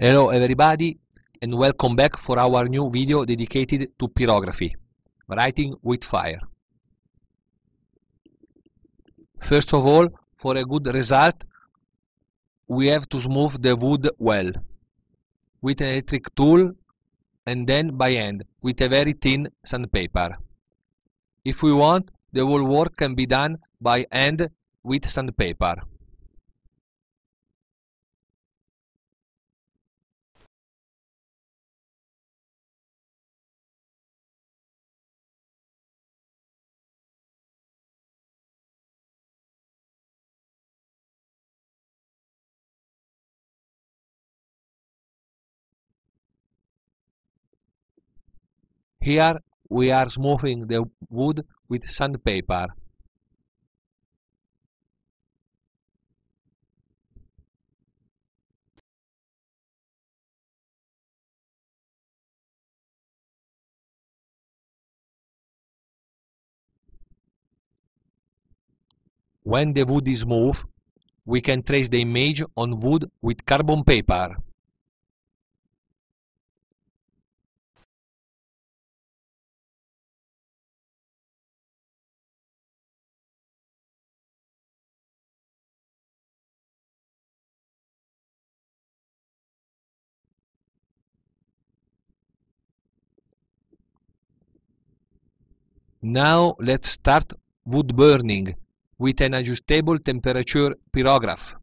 Hello everybody and welcome back for our new video dedicated to pyrography, writing with fire. First of all, for a good result, we have to smooth the wood well with an electric tool and then by hand with a very thin sandpaper. If we want, the whole work can be done by hand with sandpaper. Here we are smoothing the wood with sandpaper. When the wood is smooth, we can trace the image on wood with carbon paper. Now let's start wood burning with an adjustable temperature pyrograph.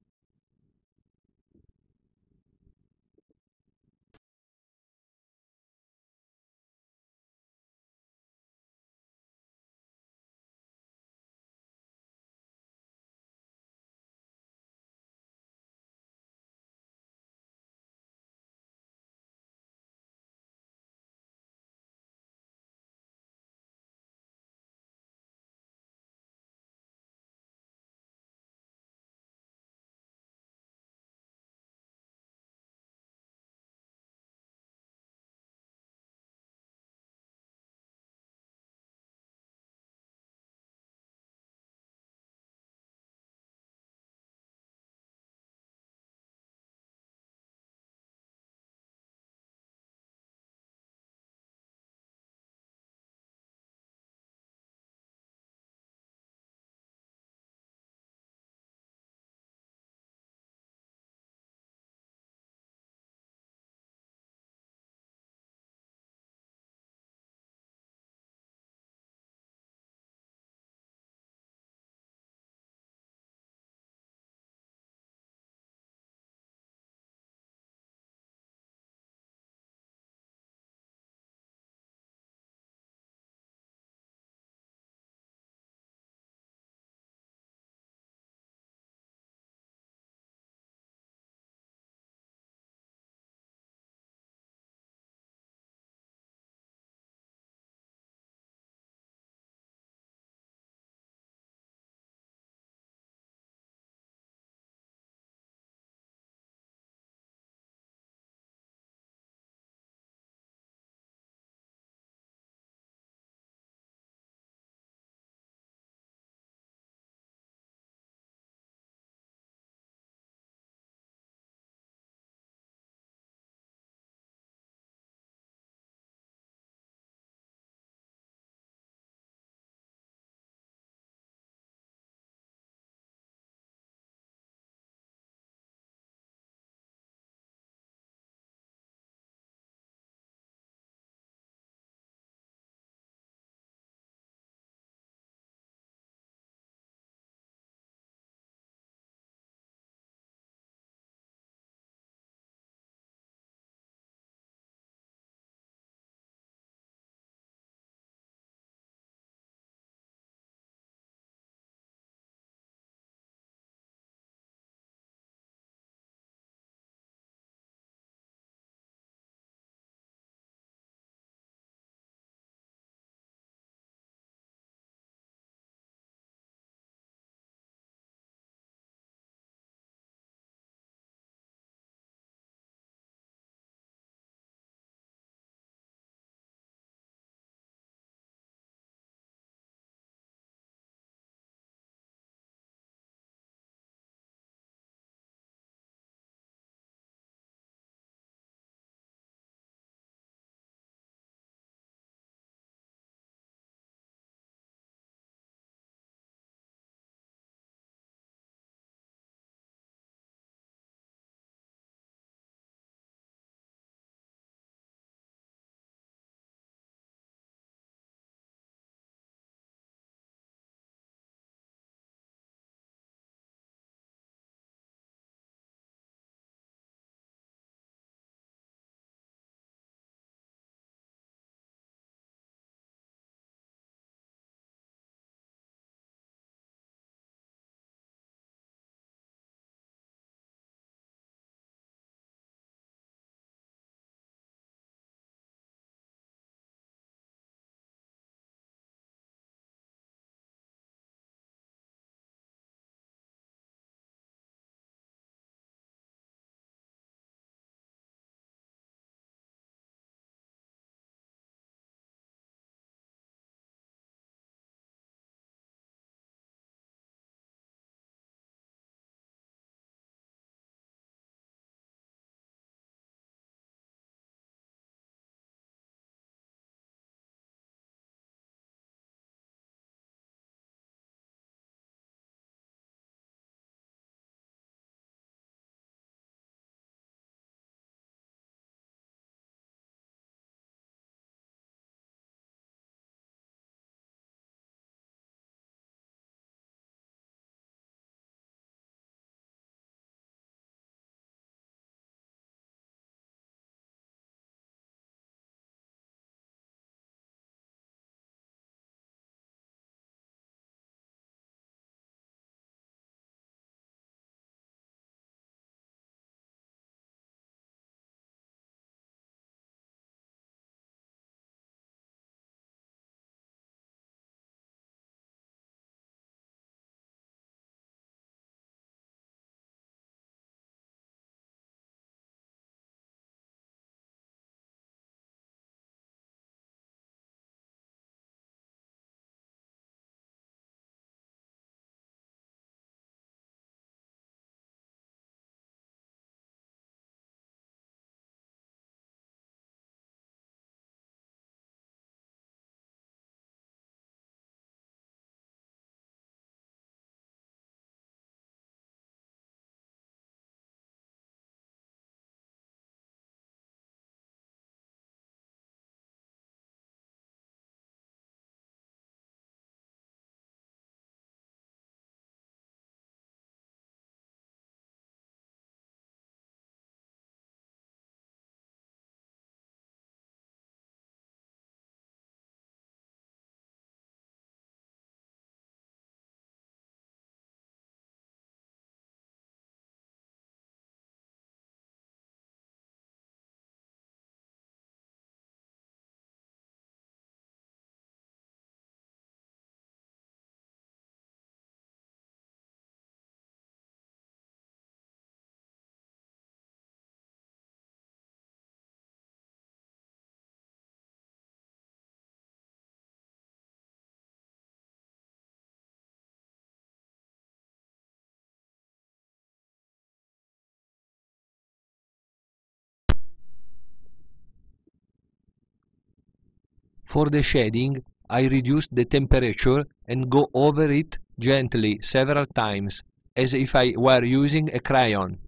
For the shading, I reduce the temperature and go over it gently several times, as if I were using a crayon.